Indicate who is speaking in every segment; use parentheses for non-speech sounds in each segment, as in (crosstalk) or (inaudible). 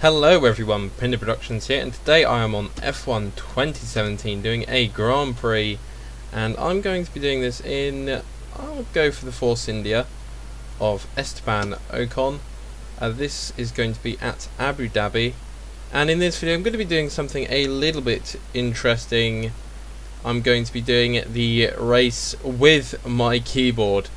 Speaker 1: Hello everyone, Pinder Productions here, and today I am on F1 2017 doing a Grand Prix, and I'm going to be doing this in, I'll go for the Force India of Esteban Ocon. Uh, this is going to be at Abu Dhabi, and in this video I'm going to be doing something a little bit interesting. I'm going to be doing the race with my keyboard.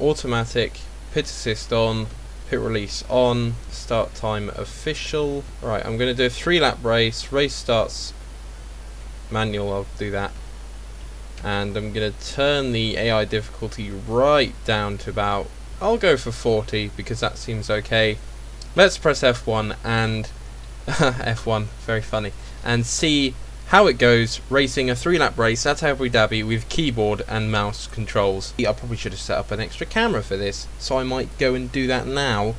Speaker 1: Automatic, pit assist on, pit release on, start time official. Right, I'm going to do a three lap race. Race starts manual, I'll do that. And I'm going to turn the AI difficulty right down to about, I'll go for 40 because that seems okay. Let's press F1 and, (laughs) F1, very funny, and see how it goes racing a three lap race at Abu Dhabi with keyboard and mouse controls. I probably should have set up an extra camera for this, so I might go and do that now.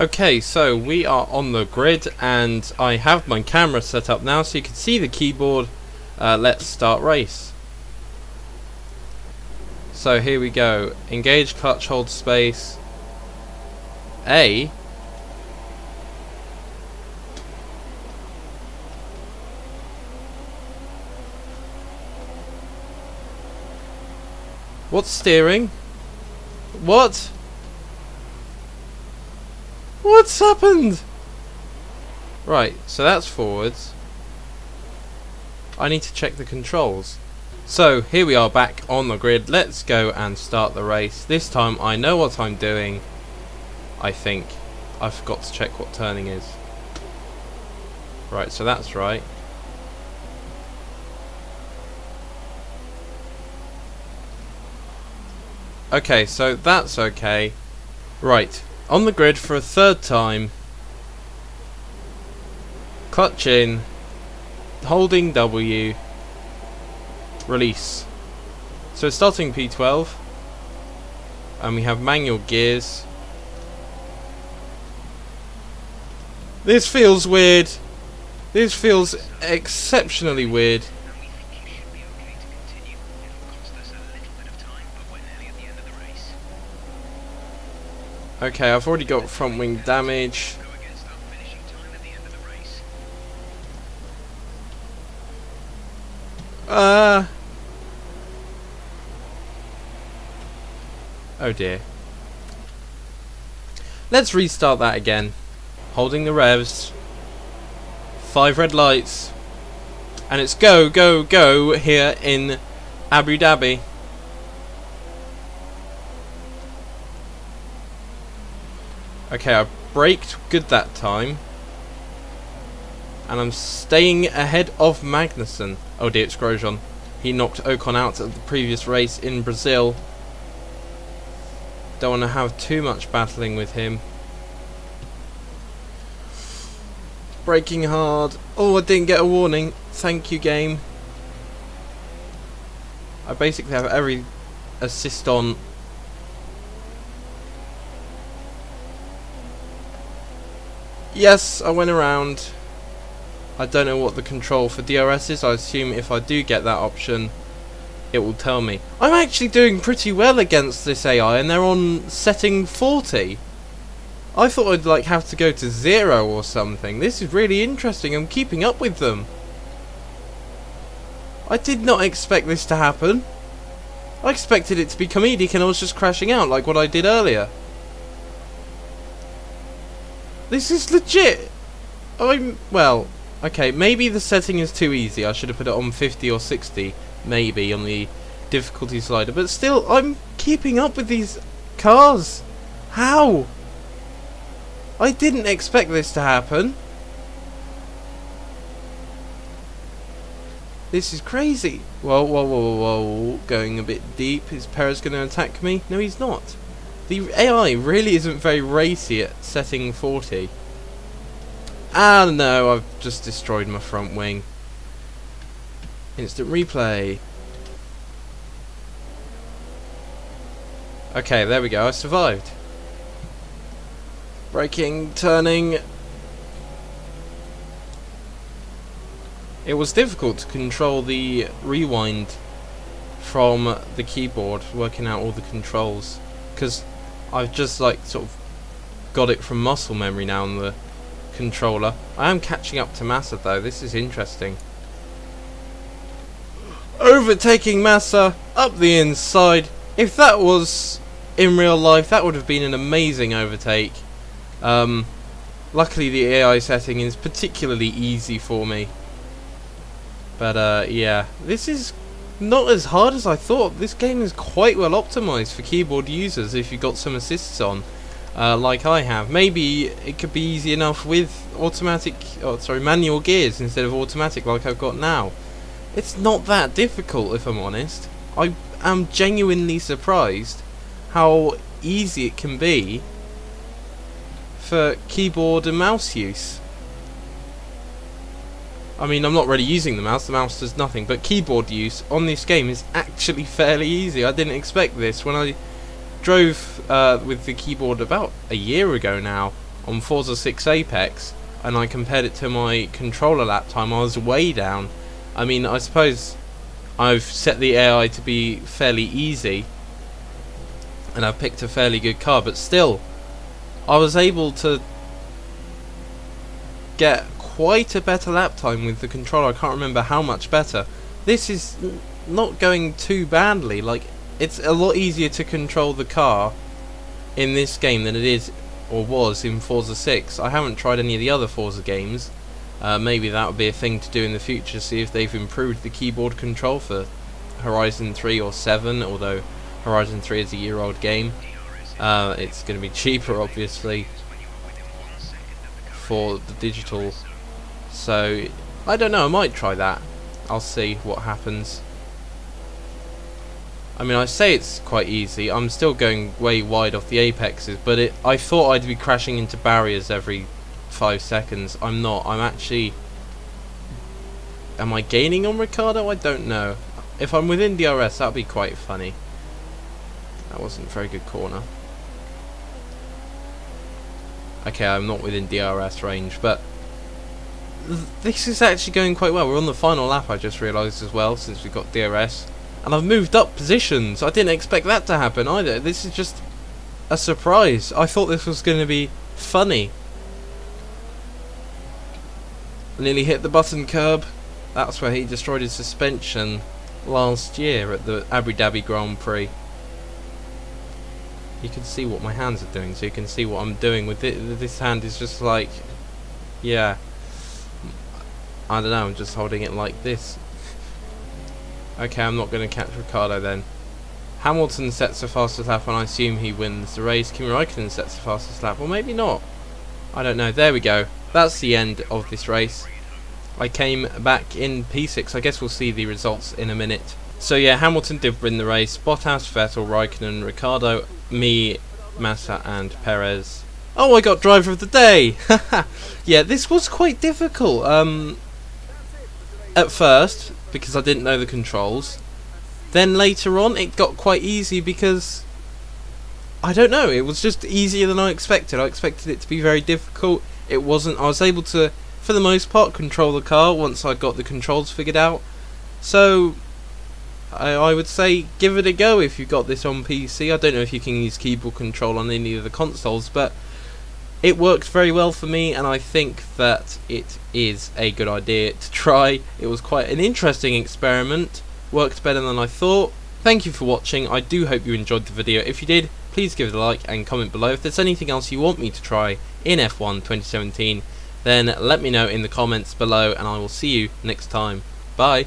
Speaker 1: Okay, so we are on the grid and I have my camera set up now so you can see the keyboard. Uh, let's start race. So here we go. Engage clutch hold space. A. What's steering? What? What's happened? Right, so that's forwards. I need to check the controls. So, here we are back on the grid. Let's go and start the race. This time I know what I'm doing. I think. I forgot to check what turning is. Right, so that's right. Okay, so that's okay. Right, on the grid for a third time. Clutch in, holding W, release. So starting P12, and we have manual gears. This feels weird. This feels exceptionally weird. Okay, I've already got front wing damage. Uh. Oh dear. Let's restart that again. Holding the revs. Five red lights. And it's go, go, go here in Abu Dhabi. Okay, I braked good that time. And I'm staying ahead of Magnussen. Oh dear, it's Grosjean. He knocked Ocon out at the previous race in Brazil. Don't want to have too much battling with him. Braking hard. Oh, I didn't get a warning. Thank you, game. I basically have every assist on Yes, I went around. I don't know what the control for DRS is. I assume if I do get that option, it will tell me. I'm actually doing pretty well against this AI, and they're on setting 40. I thought I'd like have to go to zero or something. This is really interesting. I'm keeping up with them. I did not expect this to happen. I expected it to be comedic and I was just crashing out like what I did earlier. This is legit. I'm well. Okay, maybe the setting is too easy. I should have put it on 50 or 60, maybe on the difficulty slider. But still, I'm keeping up with these cars. How? I didn't expect this to happen. This is crazy. Whoa, whoa, whoa, whoa, going a bit deep. Is Perez going to attack me? No, he's not. The AI really isn't very racy at setting 40. Ah no, I've just destroyed my front wing. Instant replay. Okay, there we go, I survived. Braking, turning. It was difficult to control the rewind from the keyboard, working out all the controls. Because I've just like sort of got it from muscle memory now on the controller. I am catching up to Massa though, this is interesting. Overtaking Massa up the inside. If that was in real life, that would have been an amazing overtake. Um, luckily the AI setting is particularly easy for me. But uh, yeah, this is not as hard as I thought. This game is quite well optimized for keyboard users if you've got some assists on, uh, like I have. Maybe it could be easy enough with automatic, oh, sorry, manual gears instead of automatic like I've got now. It's not that difficult if I'm honest. I am genuinely surprised how easy it can be for keyboard and mouse use. I mean, I'm not really using the mouse, the mouse does nothing, but keyboard use on this game is actually fairly easy. I didn't expect this. When I drove uh, with the keyboard about a year ago now on Forza 6 Apex, and I compared it to my controller lap time, I was way down. I mean, I suppose I've set the AI to be fairly easy, and I've picked a fairly good car, but still, I was able to get quite a better lap time with the controller. I can't remember how much better. This is not going too badly. Like, it's a lot easier to control the car in this game than it is or was in Forza 6. I haven't tried any of the other Forza games. Uh, maybe that would be a thing to do in the future, see if they've improved the keyboard control for Horizon 3 or 7, although Horizon 3 is a year old game. Uh, it's going to be (laughs) cheaper, obviously, for the digital so, I don't know, I might try that. I'll see what happens. I mean, I say it's quite easy. I'm still going way wide off the apexes, but it, I thought I'd be crashing into barriers every five seconds. I'm not. I'm actually... Am I gaining on Ricciardo? I don't know. If I'm within DRS, that'd be quite funny. That wasn't a very good corner. Okay, I'm not within DRS range, but this is actually going quite well. We're on the final lap, I just realised as well, since we've got DRS. And I've moved up positions. I didn't expect that to happen either. This is just a surprise. I thought this was going to be funny. Nearly hit the button curb. That's where he destroyed his suspension last year at the Abu Dhabi Grand Prix. You can see what my hands are doing, so you can see what I'm doing with it. This hand is just like, yeah. I don't know, I'm just holding it like this. Okay, I'm not going to catch Ricciardo then. Hamilton sets the fastest lap and I assume he wins the race. Kimi Raikkonen sets the fastest lap, or maybe not. I don't know. There we go. That's the end of this race. I came back in P6. I guess we'll see the results in a minute. So yeah, Hamilton did win the race. Bottas, Vettel, Raikkonen, Ricciardo, me, Massa and Perez. Oh, I got driver of the day! (laughs) yeah, this was quite difficult. Um, at first because I didn't know the controls. Then later on it got quite easy because I don't know, it was just easier than I expected. I expected it to be very difficult. It wasn't. I was able to for the most part control the car once I got the controls figured out. So I, I would say give it a go if you've got this on PC. I don't know if you can use keyboard control on any of the consoles, but it worked very well for me and I think that it is a good idea to try. It was quite an interesting experiment, worked better than I thought. Thank you for watching, I do hope you enjoyed the video. If you did, please give it a like and comment below. If there's anything else you want me to try in F1 2017, then let me know in the comments below and I will see you next time. Bye!